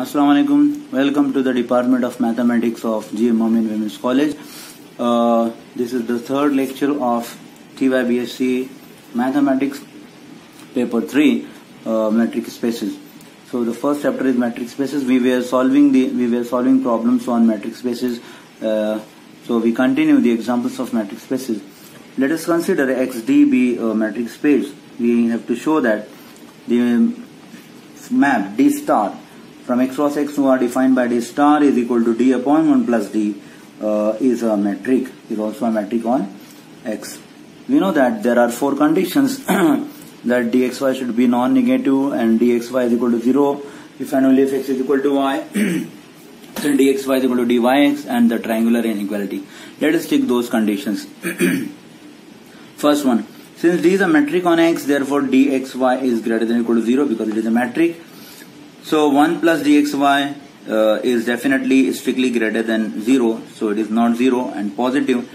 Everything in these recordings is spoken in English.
Assalamu alaikum. Welcome to the Department of Mathematics of G. Momin Women's College. Uh, this is the third lecture of TYBSc Mathematics Paper 3 uh, Metric Spaces. So the first chapter is metric spaces. We were solving the we were solving problems on metric spaces. Uh, so we continue the examples of metric spaces. Let us consider XD be a metric space. We have to show that the map D star from x cross x who are defined by D star is equal to D upon 1 plus D uh, is a metric, is also a metric on x. We know that there are four conditions that dxy should be non-negative and dxy is equal to 0 if and only if x is equal to y then dxy is equal to dyx and the triangular inequality. Let us take those conditions. First one, since d is a metric on x, therefore dxy is greater than or equal to 0 because it is a metric. So 1 plus dxy uh, is definitely strictly greater than 0, so it is not 0 and positive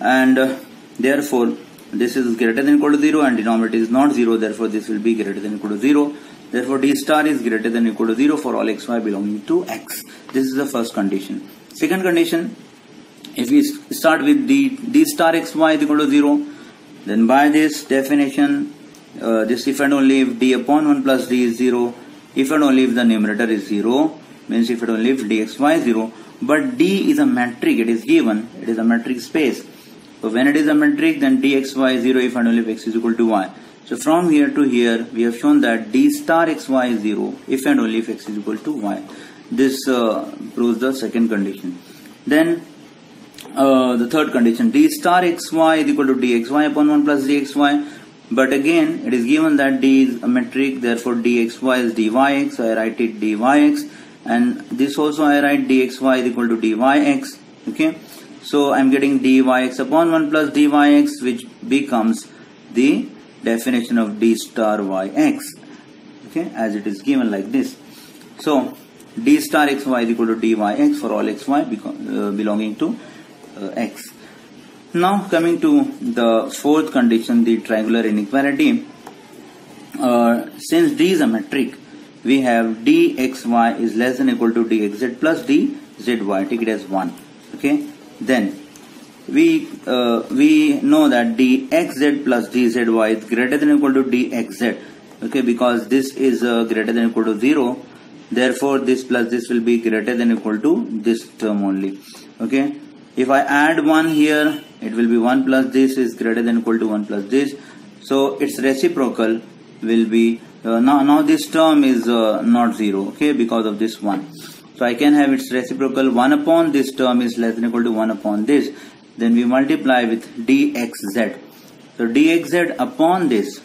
and uh, therefore this is greater than equal to 0 and denominator is not 0, therefore this will be greater than equal to 0. Therefore d star is greater than equal to 0 for all xy belonging to x. This is the first condition. Second condition, if we start with d, d star xy is equal to 0, then by this definition, uh, this if and only if d upon 1 plus d is 0, if and only if the numerator is 0, means if and only if dxy is 0, but d is a metric, it is given, it is a metric space. So when it is a metric, then dxy is 0 if and only if x is equal to y. So from here to here, we have shown that d star xy is 0 if and only if x is equal to y. This uh, proves the second condition. Then uh, the third condition d star xy is equal to dxy upon 1 plus dxy but again it is given that d is a metric therefore dxy is dyx so I write it dyx and this also I write dxy is equal to dyx okay? So I'm getting dyx upon 1 plus dyx which becomes the definition of d star yx okay? As it is given like this. So d star xy is equal to dyx for all xy uh, belonging to uh, x. Now coming to the fourth condition, the triangular inequality. Uh, since d is a metric, we have dxy is less than equal to dxz plus dzy. Take it as one. Okay. Then we uh, we know that dxz plus dzy is greater than equal to dxz. Okay, because this is uh, greater than equal to zero. Therefore, this plus this will be greater than equal to this term only. Okay if I add 1 here, it will be 1 plus this is greater than equal to 1 plus this. So its reciprocal will be, uh, now, now this term is uh, not 0, okay, because of this 1. So I can have its reciprocal 1 upon this term is less than equal to 1 upon this. Then we multiply with dxz. So dxz upon this,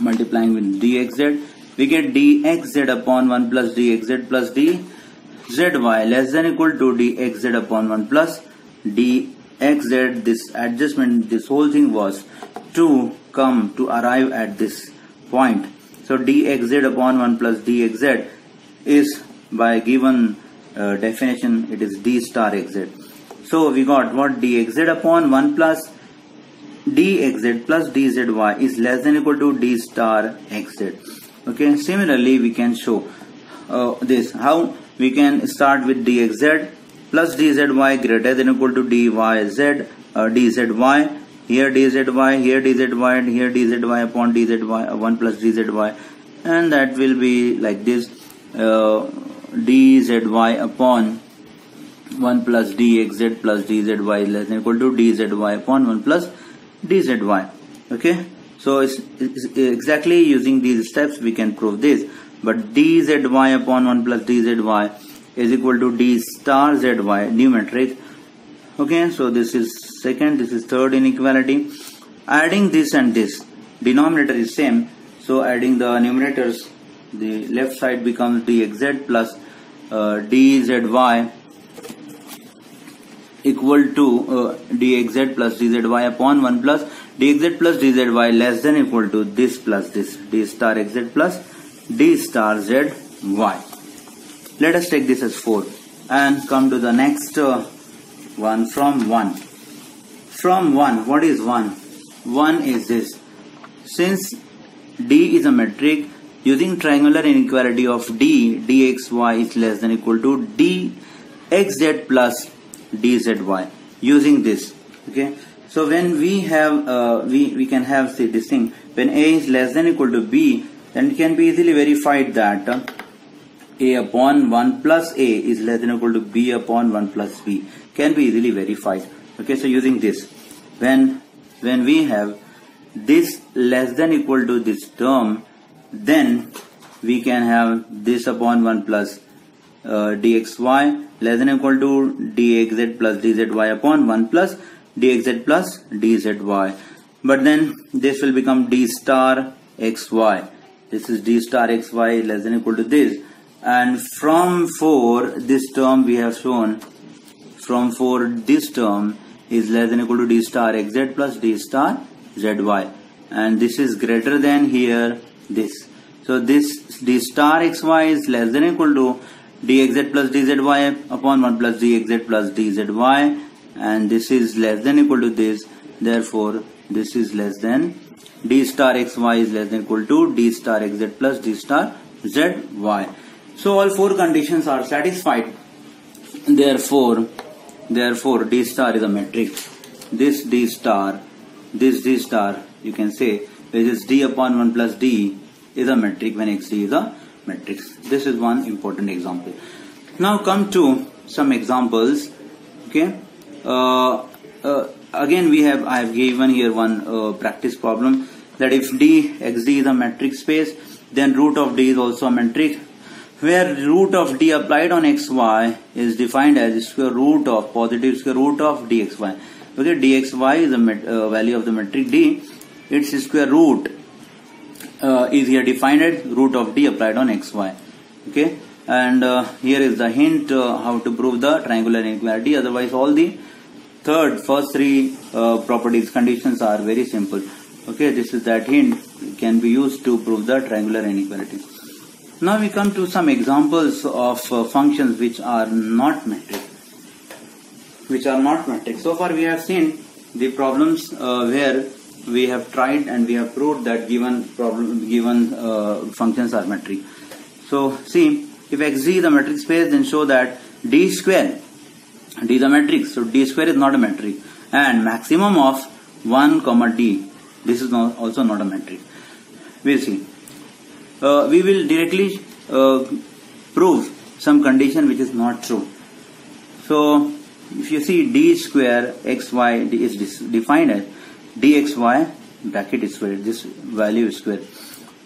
multiplying with dxz, we get dxz upon 1 plus dxz plus d zy less than equal to dxz upon 1 plus dxz this adjustment this whole thing was to come to arrive at this point. So dxz upon 1 plus dxz is by given uh, definition it is d star xz so we got what? Dxz upon 1 plus dxz plus dzy is less than equal to d star xz okay similarly we can show uh, this. How we can start with dxz plus dzy greater than equal to dyz uh, dzy here dzy here dzy and here dzy upon dzy uh, 1 plus dzy. And that will be like this uh, dzy upon 1 plus dxz plus dzy less than equal to dzy upon 1 plus dzy. Okay? So it's, it's exactly using these steps we can prove this. But dzy upon 1 plus dzy is equal to d star zy new metric okay so this is second this is third inequality. Adding this and this denominator is same. So adding the numerators the left side becomes dxz plus uh, dzy equal to uh, dxz plus dzy upon 1 plus dxz plus dzy less than equal to this plus this d star xz plus d star z y. Let us take this as 4 and come to the next uh, one from 1. From 1, what is 1? 1 is this. Since d is a metric, using triangular inequality of d dxy is less than equal to dxz plus dzy using this okay so when we have uh, we we can have say this thing when a is less than equal to b then it can be easily verified that uh, a upon 1 plus a is less than or equal to b upon 1 plus b. Can be easily verified. Okay so using this. When when we have this less than equal to this term then we can have this upon 1 plus uh, dxy less than equal to dxz plus dzy upon 1 plus dxz plus dzy. But then this will become d star xy this is d star xy less than equal to this and from 4 this term we have shown from 4 this term is less than equal to d star xz plus d star zy. And this is greater than here this. So this d star xy is less than equal to dxz plus dzy upon 1 plus dxz plus dzy. And this is less than equal to this. Therefore this is less than d star xy is less than equal to d star xz plus d star zy so all four conditions are satisfied therefore therefore d star is a metric this d star this d star you can say which is d upon 1 plus d is a metric when xd is a matrix. This is one important example. Now come to some examples. Okay. Uh, uh, again we have I have given here one uh, practice problem that if d xd is a metric space then root of d is also a metric where root of d applied on xy is defined as square root of positive square root of dxy. Okay dxy is the uh, value of the metric d. Its square root uh, is here defined as root of d applied on xy. Okay and uh, here is the hint uh, how to prove the triangular inequality. Otherwise all the third first three uh, properties conditions are very simple. Okay this is that hint can be used to prove the triangular inequality now we come to some examples of uh, functions which are not metric which are not metric so far we have seen the problems uh, where we have tried and we have proved that given problem given uh, functions are metric. So see if x is a metric space then show that d square d is a metric so d square is not a metric and maximum of 1 comma d this is not, also not a metric. We'll see. Uh, we will directly uh, prove some condition which is not true. So if you see d square xy is defined as dxy bracket is square this value square.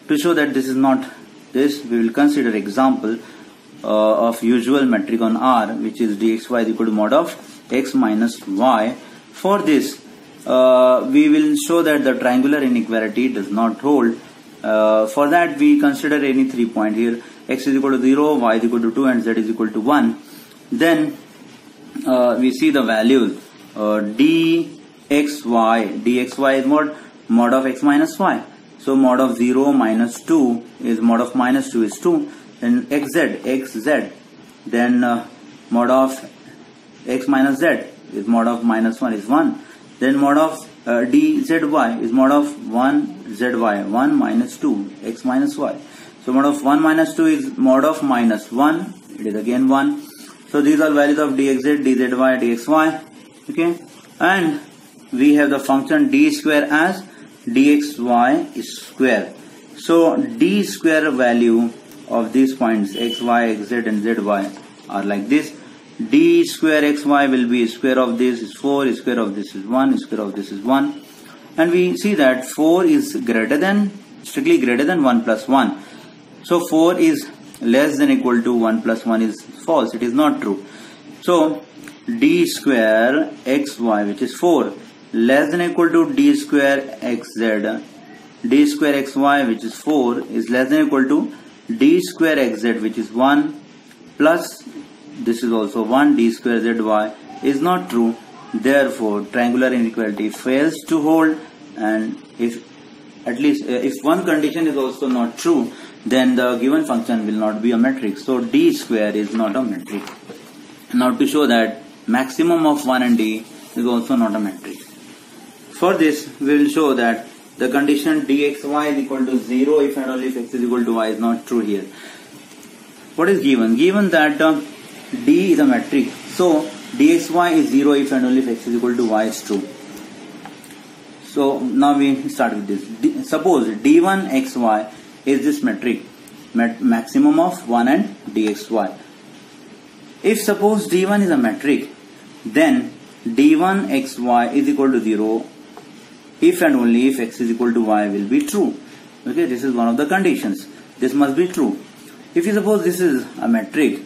To show that this is not this we will consider example uh, of usual metric on R which is dxy is equal to mod of x minus y. For this uh, we will show that the triangular inequality does not hold uh, for that we consider any three point here. X is equal to 0 y is equal to 2 and z is equal to 1 then uh, we see the values uh, d xy dxy is mod mod of x minus y. So mod of 0 minus 2 is mod of minus 2 is 2 then xz xz then uh, mod of x minus z is mod of minus 1 is 1 then mod of uh, dzy is mod of 1 zy 1 minus 2 x minus y so mod of 1 minus 2 is mod of minus 1 it is again 1 so these are values of dxz dzy dxy okay and we have the function d square as dxy square. So d square value of these points x, y, x, z and z, y are like this. d square xy will be square of this is 4, square of this is 1, square of this is 1. And we see that 4 is greater than, strictly greater than 1 plus 1. So 4 is less than equal to 1 plus 1 is false. It is not true. So d square xy which is 4 less than equal to d square xz d square xy which is 4 is less than equal to d square xz which is 1 plus this is also 1 d square zy is not true therefore triangular inequality fails to hold and if at least uh, if one condition is also not true then the given function will not be a metric so d square is not a metric now to show that maximum of 1 and d is also not a metric for this, we will show that the condition dxy is equal to 0 if and only if x is equal to y is not true here. What is given? Given that uh, d is a metric. So dxy is 0 if and only if x is equal to y is true. So now we start with this. D, suppose d1 xy is this metric maximum of 1 and dxy. If suppose d1 is a metric then d1 xy is equal to 0 if and only if x is equal to y will be true. Okay, this is one of the conditions. This must be true. If you suppose this is a metric,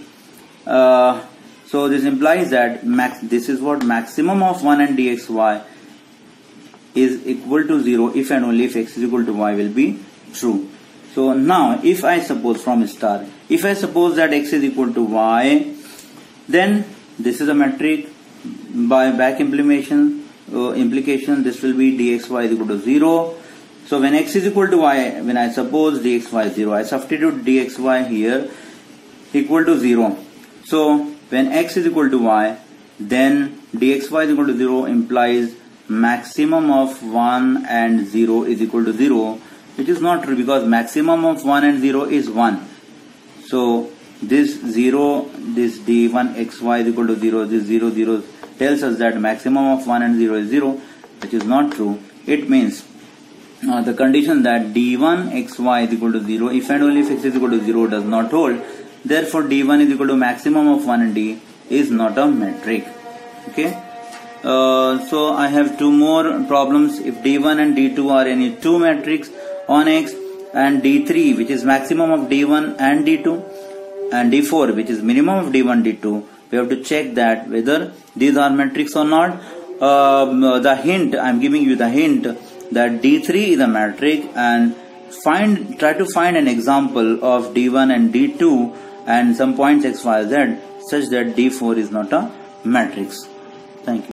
uh, so this implies that max, this is what maximum of 1 and dxy is equal to 0 if and only if x is equal to y will be true. So now if I suppose from star, if I suppose that x is equal to y, then this is a metric. By back implementation uh, implication this will be dxy is equal to 0 so when x is equal to y when I suppose dxy is 0 I substitute dxy here equal to 0 so when x is equal to y then dxy is equal to 0 implies maximum of 1 and 0 is equal to 0 which is not true because maximum of 1 and 0 is 1 so this 0 this d1 xy is equal to 0 this 0 0 tells us that maximum of 1 and 0 is 0 which is not true. It means uh, the condition that d1 xy is equal to 0 if and only if x is equal to 0 does not hold therefore d1 is equal to maximum of 1 and d is not a metric. Okay uh, so I have two more problems if d1 and d2 are any two metrics on x and d3 which is maximum of d1 and d2 and d4 which is minimum of d1 d2 we have to check that whether these are metrics or not. Um, the hint, I am giving you the hint that D3 is a metric and find try to find an example of D1 and D2 and some points x, y, z such that D4 is not a matrix. Thank you.